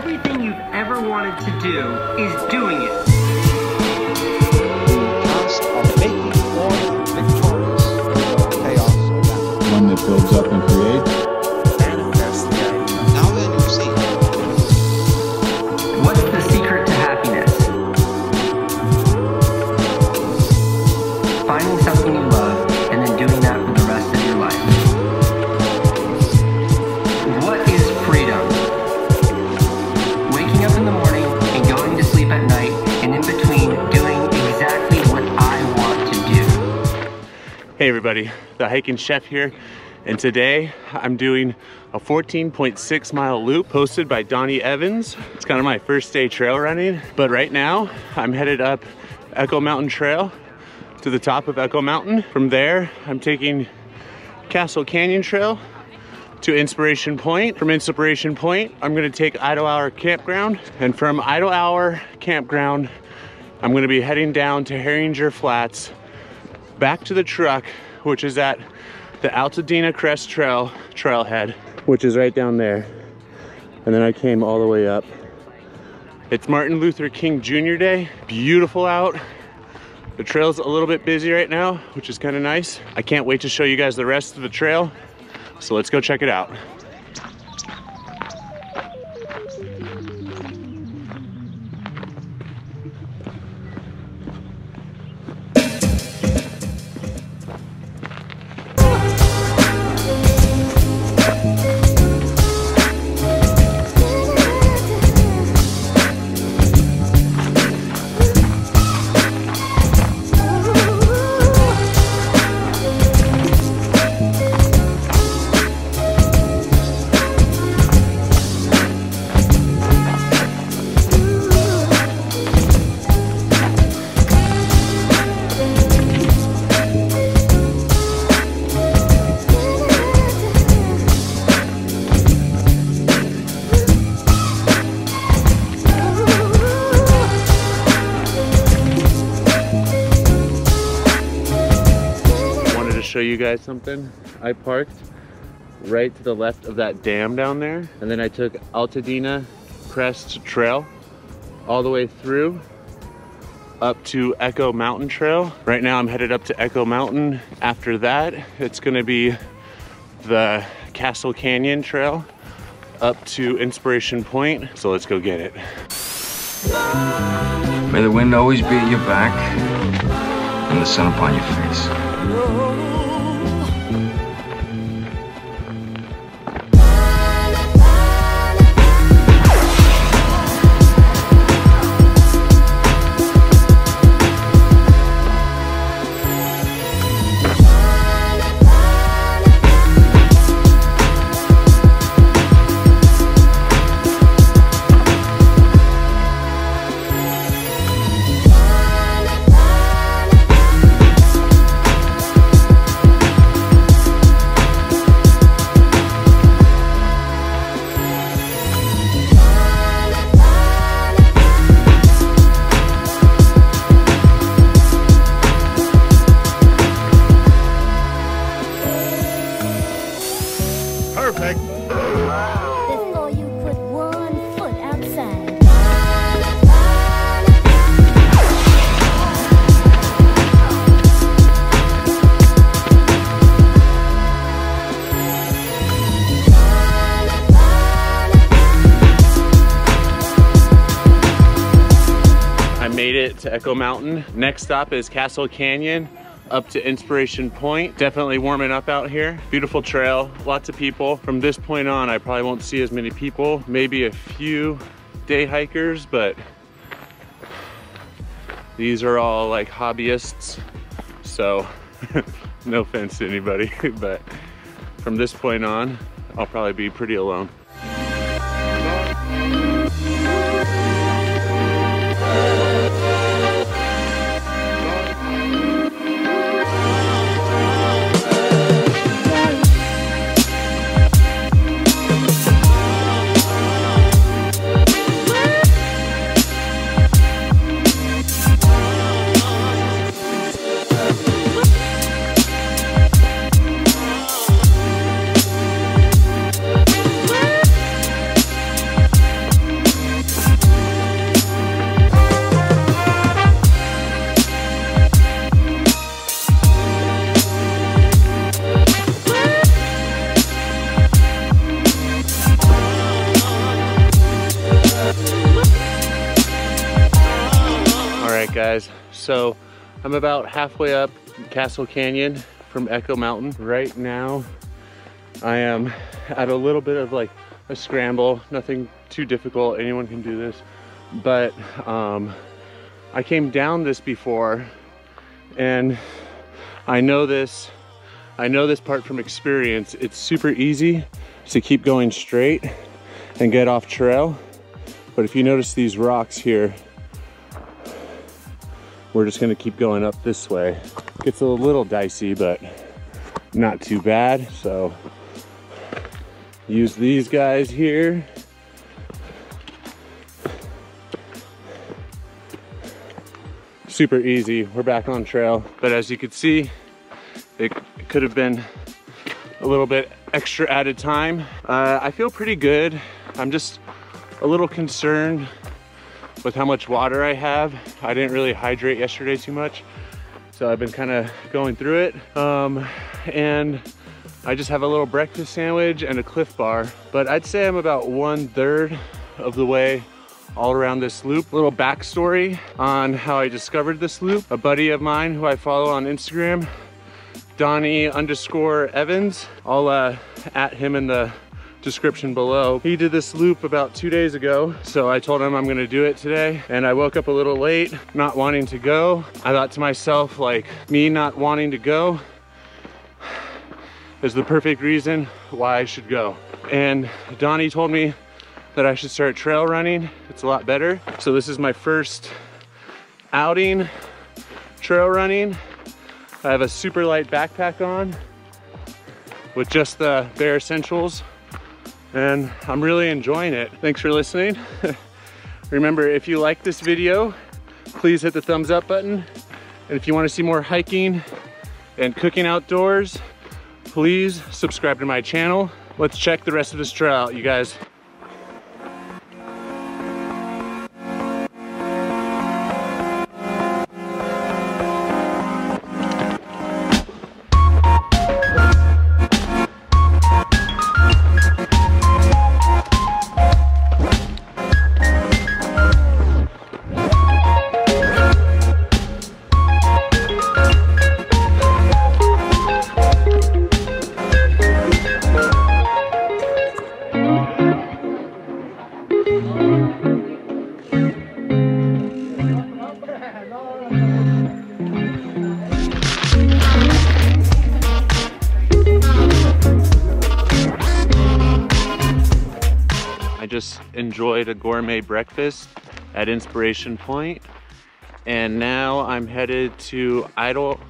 everything you've ever wanted to do is doing it. task of making order victorious chaos one that builds up and creates. Everybody, the hiking chef here, and today I'm doing a 14.6 mile loop posted by Donnie Evans. It's kind of my first day trail running, but right now I'm headed up Echo Mountain Trail to the top of Echo Mountain. From there, I'm taking Castle Canyon Trail to Inspiration Point. From Inspiration Point, I'm gonna take Idle Hour Campground, and from Idle Hour Campground, I'm gonna be heading down to Henninger Flats back to the truck, which is at the Altadena Crest Trail trailhead, which is right down there. And then I came all the way up. It's Martin Luther King Jr. Day. Beautiful out. The trail's a little bit busy right now, which is kind of nice. I can't wait to show you guys the rest of the trail. So let's go check it out. Show you guys something. I parked right to the left of that dam down there, and then I took Altadena Crest Trail all the way through up to Echo Mountain Trail. Right now I'm headed up to Echo Mountain. After that, it's gonna be the Castle Canyon Trail up to Inspiration Point. So let's go get it. May the wind always be at your back and the sun upon your face. Echo Mountain. Next stop is Castle Canyon up to Inspiration Point. Definitely warming up out here. Beautiful trail, lots of people. From this point on, I probably won't see as many people, maybe a few day hikers, but these are all like hobbyists. So no offense to anybody, but from this point on, I'll probably be pretty alone. So I'm about halfway up Castle Canyon from Echo Mountain. Right now, I am at a little bit of like a scramble, nothing too difficult. Anyone can do this. But um, I came down this before and I know this, I know this part from experience. It's super easy to keep going straight and get off trail. But if you notice these rocks here, we're just gonna keep going up this way. Gets a little dicey, but not too bad. So use these guys here. Super easy, we're back on trail. But as you can see, it, could have been a little bit extra added time. Uh, I feel pretty good. I'm just a little concerned with how much water I have. I didn't really hydrate yesterday too much. So I've been kind of going through it. Um, and I just have a little breakfast sandwich and a Clif Bar. But I'd say I'm about one third of the way all around this loop. Little backstory on how I discovered this loop. A buddy of mine who I follow on Instagram, Donnie underscore Evans. I'll uh, at him in the description below. He did this loop about two days ago, so I told him I'm gonna do it today. And I woke up a little late, not wanting to go. I thought to myself, like, me not wanting to go is the perfect reason why I should go. And Donnie told me that I should start trail running. It's a lot better. So this is my first outing trail running. I have a super light backpack on with just the bare essentials and I'm really enjoying it. Thanks for listening. Remember, if you like this video, please hit the thumbs up button. And if you wanna see more hiking and cooking outdoors, please subscribe to my channel. Let's check the rest of this trail out, you guys. Enjoyed a gourmet breakfast at Inspiration Point, and now I'm headed to Idle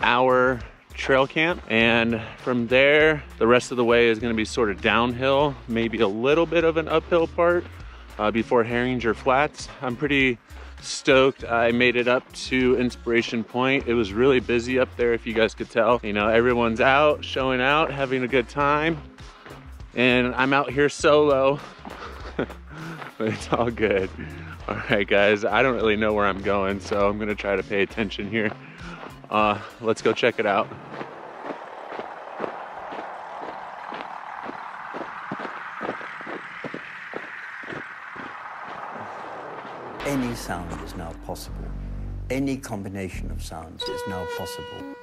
Hour Trail Camp. And from there, the rest of the way is gonna be sort of downhill, maybe a little bit of an uphill part uh, before Henninger Flats. I'm pretty stoked I made it up to Inspiration Point. It was really busy up there, if you guys could tell. You know, everyone's out, showing out, having a good time. And I'm out here solo it's all good. All right, guys, I don't really know where I'm going, so I'm gonna try to pay attention here. Uh, let's go check it out. Any sound is now possible. Any combination of sounds is now possible.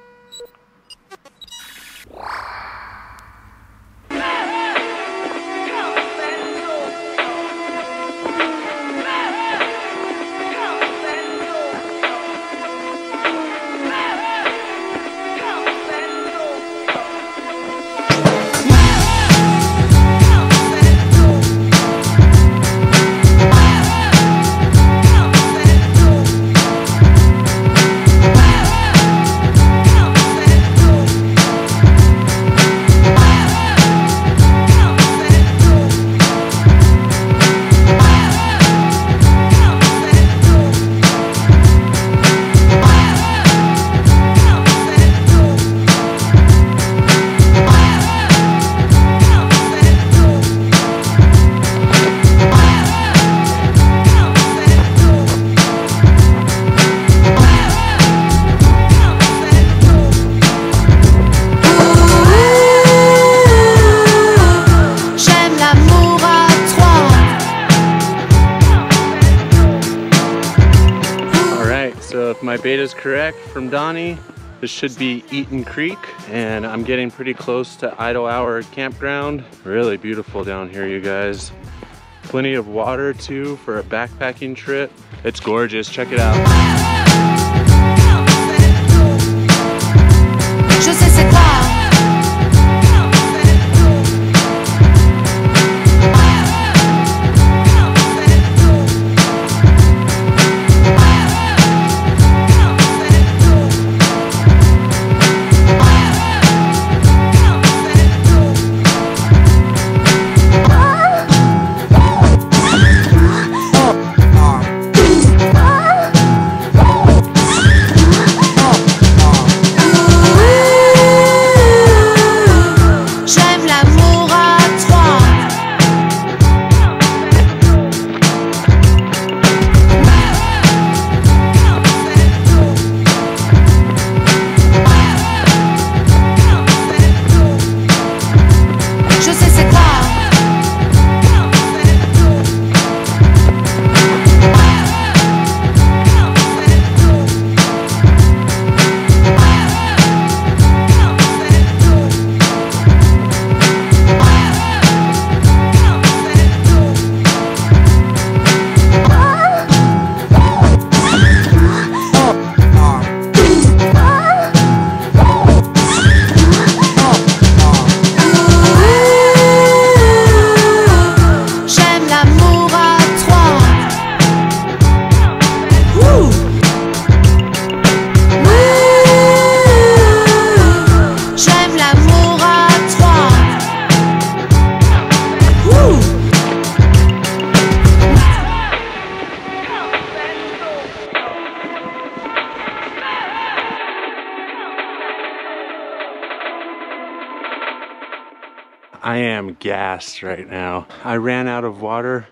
My beta's correct from Donnie, this should be Eaton Creek and I'm getting pretty close to Idle Hour Campground. Really beautiful down here, you guys. Plenty of water too for a backpacking trip. It's gorgeous, check it out. I am gassed right now. I ran out of water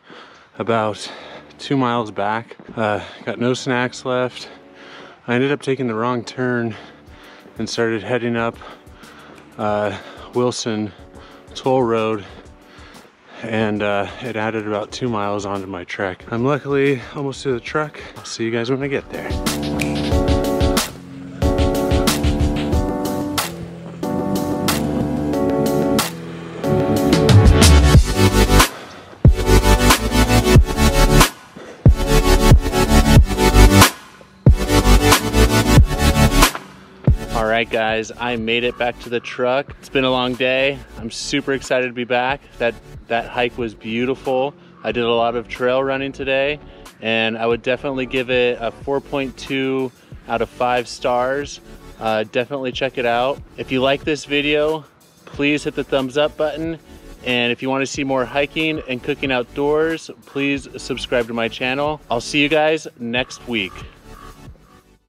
about two miles back. Uh, got no snacks left. I ended up taking the wrong turn and started heading up uh, Wilson Toll Road and uh, it added about two miles onto my trek. I'm luckily almost to the truck. I'll see you guys when I get there. Guys, I made it back to the truck. It's been a long day. I'm super excited to be back. That that hike was beautiful. I did a lot of trail running today, and I would definitely give it a 4.2 out of five stars. Uh, definitely check it out. If you like this video, please hit the thumbs up button. And if you want to see more hiking and cooking outdoors, please subscribe to my channel. I'll see you guys next week.